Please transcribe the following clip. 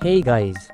Hey guys,